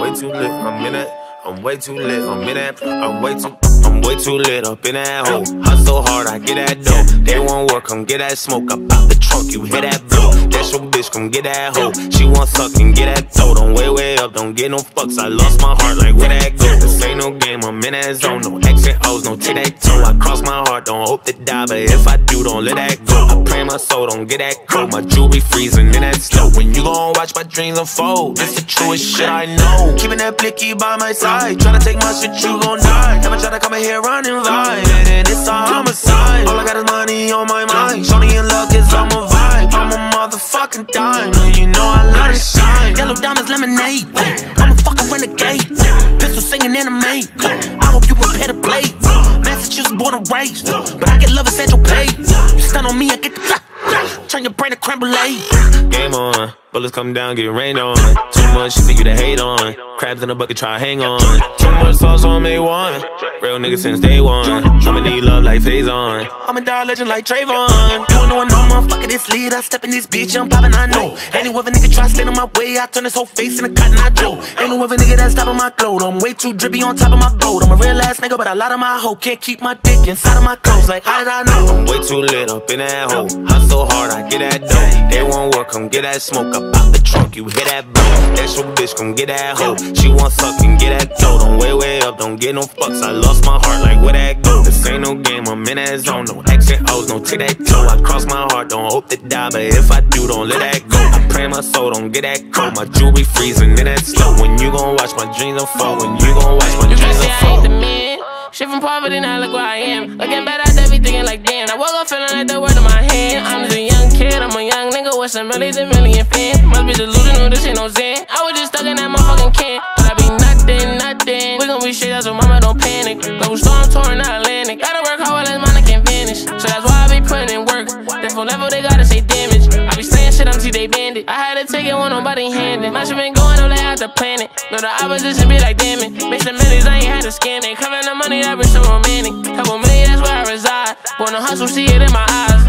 Way too lit, I'm in that. I'm way too lit, I'm in that. I'm way too. I'm way too lit up in that hole. Hustle hard, I get that dough. They want work, come get that smoke. I pop the trunk, you hear that blow. That's your bitch, come get that hoe. She want suck and get that toe. Don't way way up, don't get no fucks. I lost my heart, like where that go? This ain't no that zone. No X and O's, no tic that toe. I cross my heart, don't hope to die, but if I do, don't let that go. I pray my soul, don't get that cold. My jewelry freezing in that slow. When you gon' watch my dreams unfold, this the truest shit I know. Keeping that blicky by my side, tryna take my shit, you gon' die. Never try to come in here running vibe, and it's a homicide. All I got is money on my mind. Shorty in luck is on my vibe. I'm a motherfucking dime, born and raised, but I get love at Central Pay. You stun on me, I get the Turn your brain to creme. Game on, bullets come down, get rained on. Too much shit for you to hate on. Crabs in a bucket, try hang on. Too much sauce on me one. Real nigga since day one. I'ma need love like Faison. I'm a dog legend like Trayvon. You know know, motherfucker, this lead. I step in this bitch, I'm poppin', I know. Any other nigga try stand in my way, I turn his whole face into cotton I Joe. Ain't no other nigga that's stopping my clothes. I'm way too drippy on top of my gold. I'm a real ass nigga, but a lot of my hoe can't keep my dick inside of my clothes. Like, how did I know? I'm way too lit up in that hole. Hustle hard, I get that dough. They won't work, come get that smoke. I pop the trunk, you hear that blow. That's your bitch, come get that hoe. She want suck get that toe. Don't way, way up, don't get no fucks. I lost my heart, like where that go? This ain't no game, I'm in that zone. No and O's, no tic that toe. I cross my heart, don't hope to die, but if I do, don't let that go. I pray my soul, don't get that cold. My jewelry freezing in that slow. When you gon' watch my dreams unfold, when you gon' watch my You dreams I unfold. ain't the man. Shit from poverty, now look where I am. Looking back at everything thinking like damn. I woke up feeling like the word in my hand. I'm with some millions and million fans. Must be delusional, this ain't no Zen. I was just stuck in that motherfucking can. But I be nothing, nothing. We gon' be straight, that's what mama don't panic. Global storm touring the Atlantic. Gotta work hard this money can vanish. So that's why I be putting in work. Different level, they gotta say damage. I be saying shit until they banned it. I had to take it when nobody handed. My shit been going up, they had to plan it. Know the opposition be like, damn it. Make some millions, I ain't had to scam it. Covering the money, that be so romantic. Couple million, that's where I reside. Wanna hustle, see it in my eyes.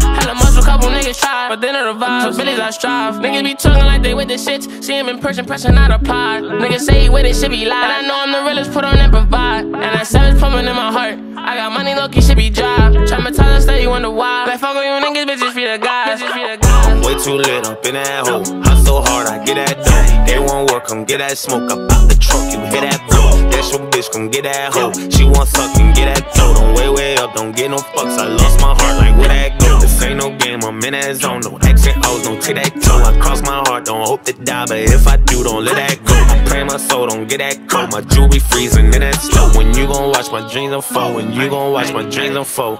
A couple niggas try, but then it revives. Billies, I strive. Niggas be talking like they with the shits. See him in person, pressing out a pod. Niggas say he with it, should be live. And I know I'm the realest, put on and provide. And that savage pumping in my heart. I got money, low key, should be dry. Traumatized, steady, you wonder why. Like, fuck on you niggas, bitches, be the guys. I'm way too lit up in that hole. Hustle hard, I get that dough. They won't work, come get that smoke. I pop the trunk, you hear that blow. That's your bitch, come get that hoe. She want suck and get that dough. Don't way, way up, don't get no fucks. I lost my heart, like where that go? Ain't no game, I'm in that zone. No X and O's, no tic that toe. I cross my heart, don't hope to die, but if I do, don't let that go. I pray my soul, don't get that cold. My jewelry freezing in that slow. When you gon' watch my dreams unfold, when you gon' watch my dreams unfold.